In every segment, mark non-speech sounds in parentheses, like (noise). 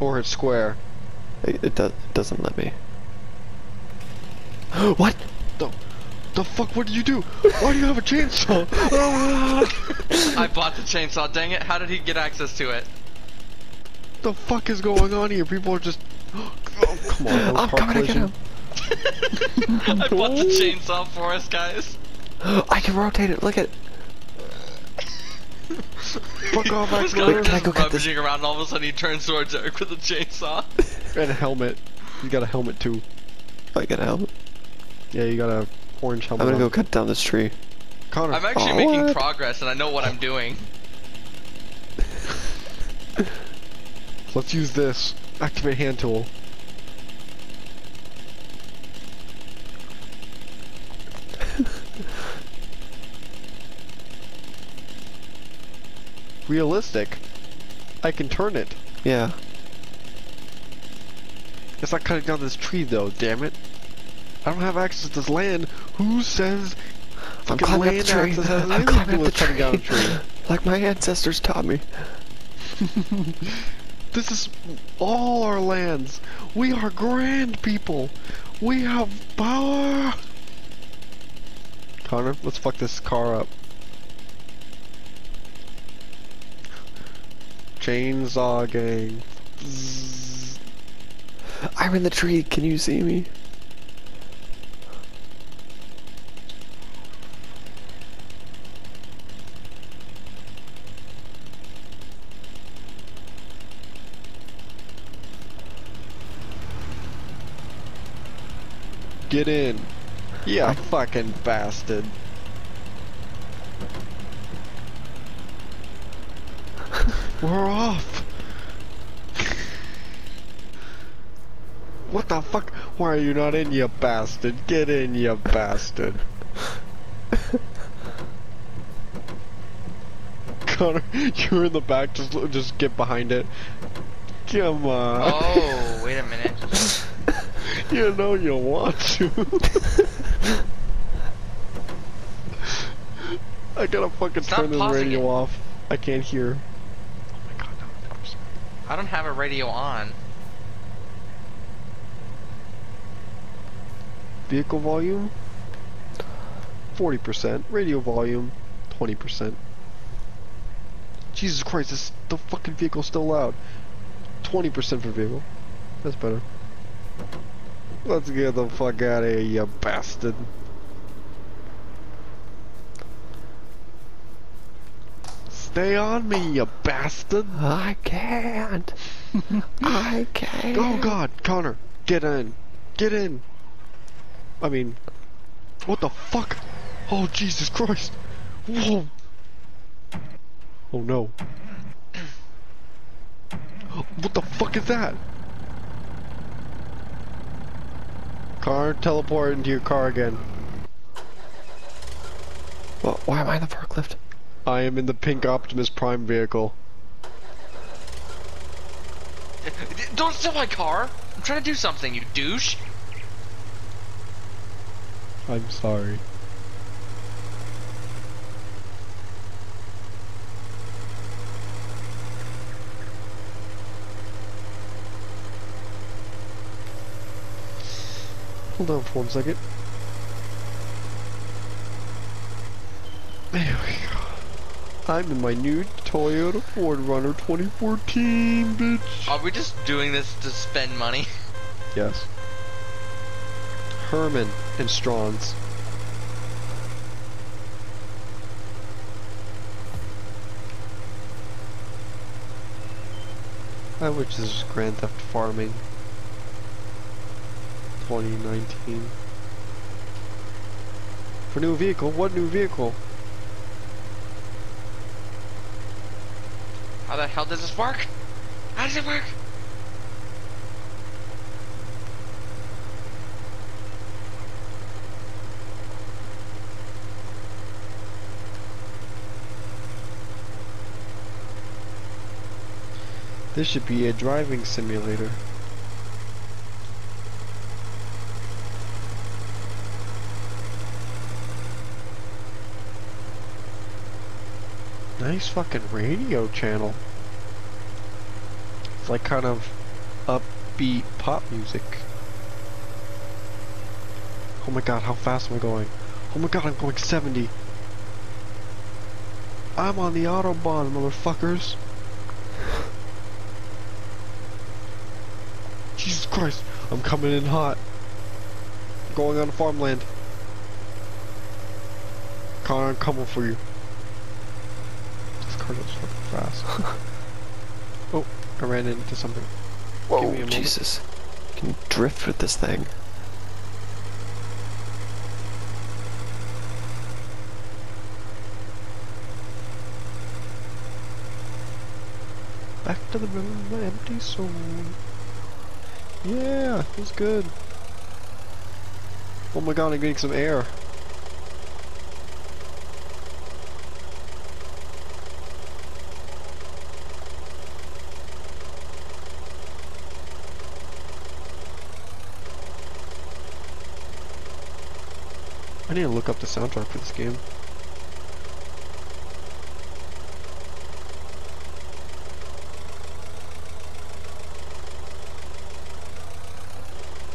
Or hit square. It, it, does, it doesn't let me. (gasps) what? The, the fuck, what do you do? Why do you have a chainsaw? (laughs) Ah! I bought the chainsaw, dang it. How did he get access to it? the fuck is going on here? People are just... (gasps) Oh, come on. no I'm car coming to get him. (laughs) I bought the chainsaw for us, guys. (gasps) I can rotate it. Look at. Fuck off, This guy Axel. Wait, can I go get this? around, and all of a sudden he turns towards Eric with a chainsaw. And a helmet. You got a helmet too. I get a helmet. Yeah, you got a orange helmet. I'm gonna go cut down this tree. Connor. I'm actually Oh, making what? progress, and I know what I'm doing. (laughs) Let's use this. Activate hand tool. Realistic. I can turn it. Yeah. It's not cutting down this tree though, damn it. I don't have access to this land. Who says I'm climbing up the tree. I'm climbing up the cutting down a tree. tree? (laughs) like my ancestors taught me. (laughs) This is all our lands. We are grand people. We have power. Connor, let's fuck this car up. Chainsaw gang. I'm in the tree. Can you see me? Get in. Yeah, fucking bastard. We're off. What the fuck? Why are you not in, you bastard? Get in, you bastard. (laughs) Connor, you're in the back. Just, just get behind it. Come on. Oh, wait a minute. (laughs) You know you want to. (laughs) I gotta fucking Stop turn this pausing radio it. off. I can't hear. Oh my god, no. I'm sorry. I don't have a radio on. Vehicle volume? 40%. Radio volume? 20%. Jesus Christ, this, the fucking vehicle's still loud. 20% for vehicle. That's better. Let's get the fuck out of here, you bastard. Stay on me, you bastard. I can't. (laughs) I can't. Oh god, Connor, get in. Get in. I mean, what the fuck? Oh Jesus Christ. Whoa. Oh no. (clears throat) What the fuck is that? Car, teleport into your car again. Well, why am I in the forklift? I am in the pink Optimus Prime vehicle. Don't steal my car! I'm trying to do something, you douche! I'm sorry. Hold on for one second. Go. I'm in my new Toyota 4Runner 2014, bitch. Are we just doing this to spend money? (laughs) Yes. Herman and Strons. I wish this is Grand Theft Farming 2019. For new vehicle? What new vehicle? The hell does this work? How does it work? This should be a driving simulator. Nice fucking radio channel. Like kind of upbeat pop music. Oh my god, how fast am I going? Oh my god, I'm going 70. I'm on the Autobahn, motherfuckers. (laughs) Jesus Christ, I'm coming in hot. Going on farmland. Connor, I'm coming for you. This car goes fucking fast. (laughs) I ran into something. Give me a Whoa. Jesus. Can drift with this thing. Back to the room, my empty soul. Yeah, it's good. Oh my god, I'm getting some air. I need to look up the soundtrack for this game.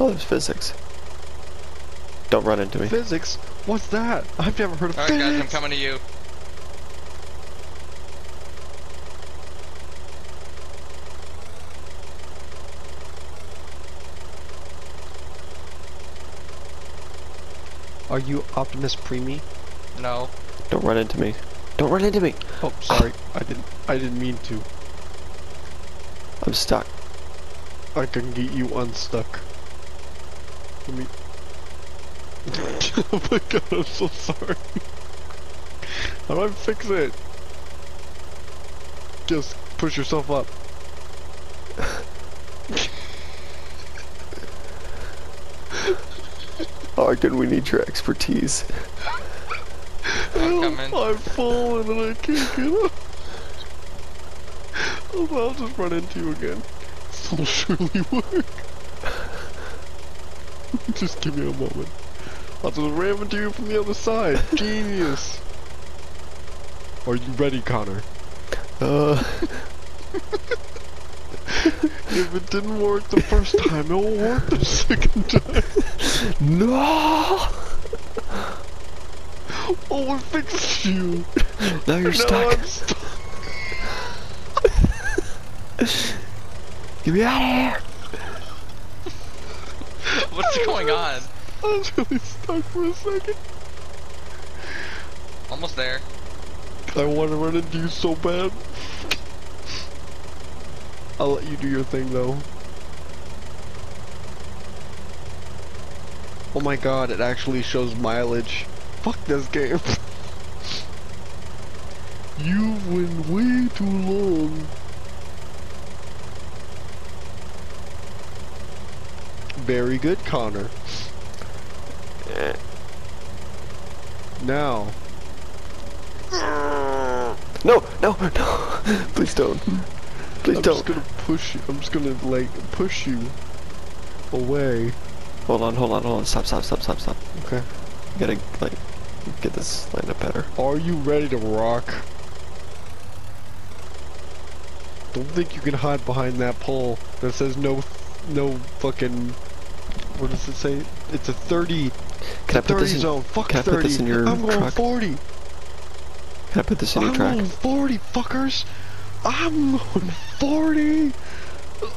Oh, there's physics. Don't run into me. Physics? What's that? I've never heard of physics. Alright, guys, I'm coming to you. Are you Optimus Prime? No. Don't run into me. Don't run into me. Oh, sorry. I didn't. I didn't mean to. I'm stuck. I can get you unstuck. Let me. (laughs) oh my god! I'm so sorry. How do I fix it? Just push yourself up. (laughs) Ogden, we need your expertise. I'm coming. I've fallen and I can't get up. Oh, I'll just run into you again. This will surely work. (laughs) just give me a moment. I'll just ram into you from the other side. Genius. Are you ready, Connor? Uh, (laughs) (laughs) If it didn't work the first time, it will work the second time. (laughs) no! (laughs) Oh, it fixed you. Now you're now stuck. I'm stuck. Get me out of here! What's going on? I was really stuck for a second. Almost there. I want to run into you so bad. I'll let you do your thing though. Oh my god, it actually shows mileage. Fuck this game. (laughs) you went way too long. Very good, Connor. Now, (laughs) No, no, no! (laughs) Please don't. Please I'm don't. just gonna push you. I'm just gonna like push you away. Hold on, hold on, hold on. Stop, stop, stop, stop, stop. Okay. You gotta, like, get this lined up better. Are you ready to rock? Don't think you can hide behind that pole that says no, no fucking. What does it say? It's a 30. Can I put 30 this in? zone. Fuck can I 30. put this in your I'm going truck? 40. Can I put this in your I'm track? going 40, fuckers. I'm going 40.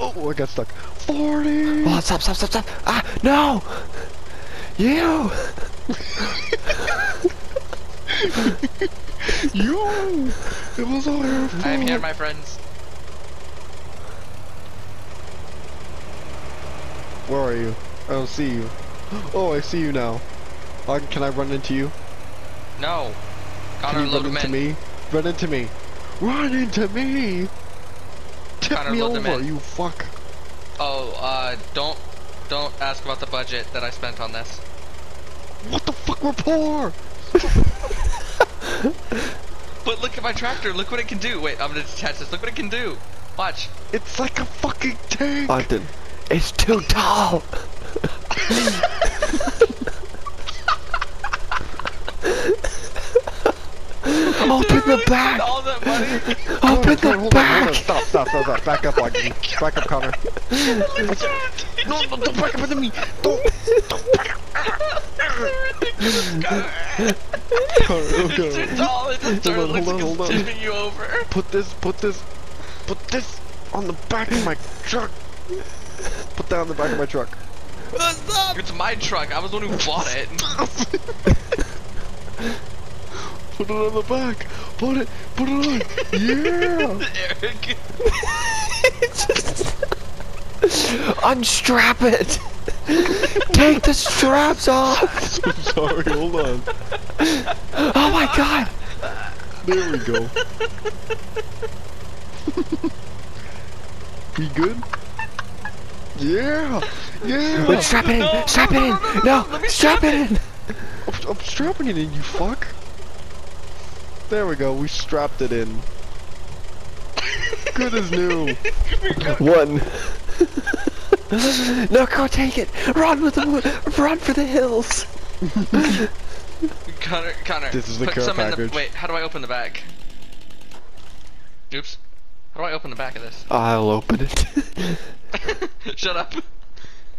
Oh, I got stuck. 40. Hold on, stop, stop, stop, stop! Ah, no! You! (laughs) You. It was all your fault. I am here, my friends. Where are you? I don't see you. Oh, I see you now. Uh, can I run into you? No. Can you run into in. me? Run into me. Run into me! Tip Connor, me over, you fuck. Oh, uh, don't, don't ask about the budget that I spent on this. What the fuck, we're poor! (laughs) But look at my tractor. Look what it can do. Wait, I'm gonna detach this. Look what it can do. Watch. It's like a fucking tank! Ogden, it's too tall! (laughs) (laughs) Open the Really spent back! All that money. Connor, Open Connor, the hold on, hold on. back! Stop, stop, stop, stop. Back up, Ogden. Back up, Connor. No, no, don't back up into me. Don't. don't back up. Ah. Connor, oh, It's too tall. It just Hold on, looks hold on, like hold it's on. tipping you over. Put this, put this, put this on the back of my truck. Put that on the back of my truck. It's my truck. I was the one who bought it. (laughs) Put it on the back. Put it, put it on. Yeah. Eric. Unstrap it! Take the straps off! I'm sorry, hold on. Oh my god! There we go. we good? Yeah! Yeah! Strap it in! No, strap it in! no, no, no, No! no, let me strap strap it in! I'm, I'm strapping it in, you fuck! There we go, we strapped it in. Good as new. One. no, go take it! Run with the run for the hills! Connor, Connor. This is the put care some in package. the. Wait, how do I open the bag? Oops. How do I open the back of this? I'll open it. (laughs) Shut up.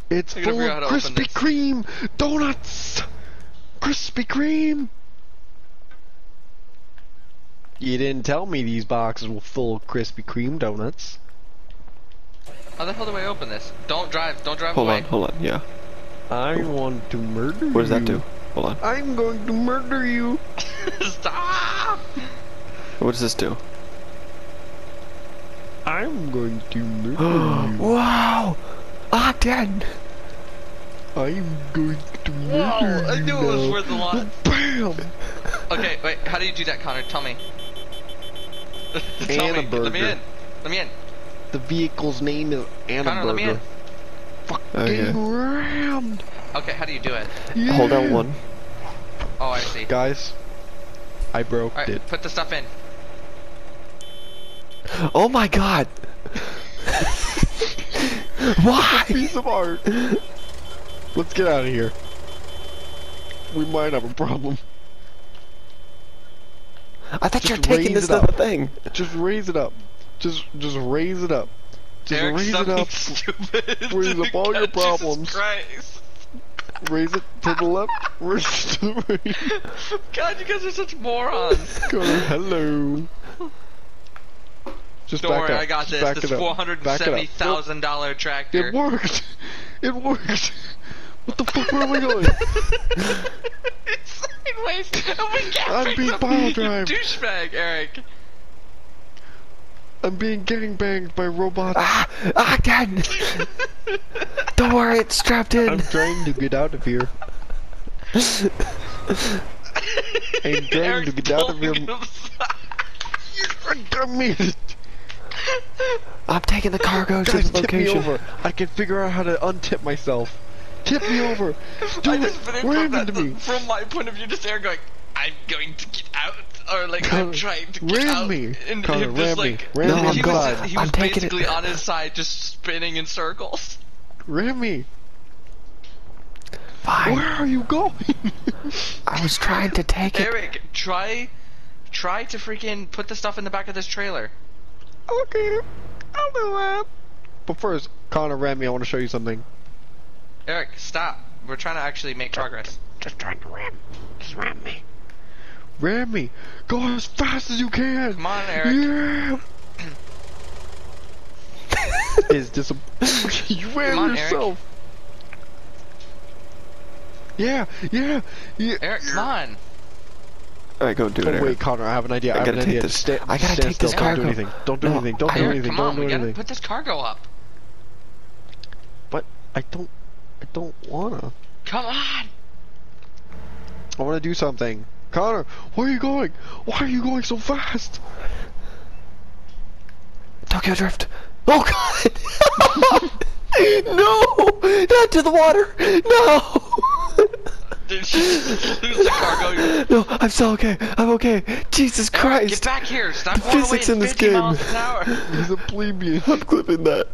It's I gotta full figure out of how to open Krispy. Kreme donuts! Krispy Kreme! You didn't tell me these boxes were full of Krispy Kreme donuts. How the hell do I open this? Don't drive. Don't drive hold away. on, hold on, yeah. I want to murder you. What does that do? Hold on. I'm going to murder you. (laughs) Stop. What does this do? I'm going to murder (gasps) you. wow! Ah, dead! I'm going to murder Whoa, I you knew it was worth a lot. Bam! Okay, wait. How do you do that, Connor? Tell me. Tell And me. a Let me burger. in. Let me in. The vehicle's name is Anna Connor, let me in. Burger. Fucking Okay. rammed. Okay, how do you do it? Yeah. Hold out one. Oh, I see. Guys, I broke Alright, it. put the stuff in. Oh my god! (laughs) Why? Piece of art. Let's get out of here. We might have a problem. I thought you were taking this it to the thing. Just raise it up. Just, just raise it up. Just Eric, raise it up. stupid. Raise up all your (laughs) problems. Jesus Christ. Raise it to the left. Raise it to the right. (laughs) God, you guys are such morons. (laughs) Go. Hello. Just Don't back worry, up. I got Just this. Back This it up. four hundred and Back it up. seventy thousand dollar tractor. It worked. It worked. What the fuck? Where am I going? It's sideways. and we can't I'm being it. (laughs) pile drive. douchebag, Eric. I'm being gang banged by robots. Ah! Ah, dead! (laughs) Don't worry, it's strapped in. I'm trying to get out of here. I'm (laughs) trying to get out of here. pulling himself. dummy. I'm taking the cargo to Guys, the tip me location. over. I can figure out how to untip myself. Tip me over. (laughs) Do I it. just finished Ram from, into me. (laughs) from my point of view, just there going, I'm going to get out, or like Connor, I'm trying to get ram out. me. And Connor, him just ram me. Ram No, me I'm he was, going. just- I'm was it. basically on his side, just spinning in circles. (laughs) Ram me. Fine. Where are you going? I was trying to take it. Eric, try, try to freaking put the stuff in the back of this trailer. okay. I'll do that. But first, Connor, ram me. I want to show you something. Eric, stop. We're trying to actually make progress. Just trying to ram. Just ram me. Ram me. Go as fast as you can. Come on, Eric. Yeah. Is this a... you ran Come on, Eric. yourself. Yeah, yeah, yeah. Eric, come on. Alright, go do it, Oh Eric. wait, Connor, I have an idea. I, I have gotta an take idea. this- Sta- I gotta stand take this still. Don't do anything. Don't do No, anything. Don't I- do Eric, anything. come Don't on. do We gotta anything. put this cargo up. But I don't. I don't wanna. Come on. I wanna do something. Connor, where are you going? Why are you going so fast? Tokyo Drift. Oh god! (laughs) no! Not to the water! No! Did you just the cargo? no, I'm still okay. I'm okay. Jesus Christ! Get Christ! back here. Stop The going physics at in this game. miles an hour. He's a plebeian. I'm clipping that.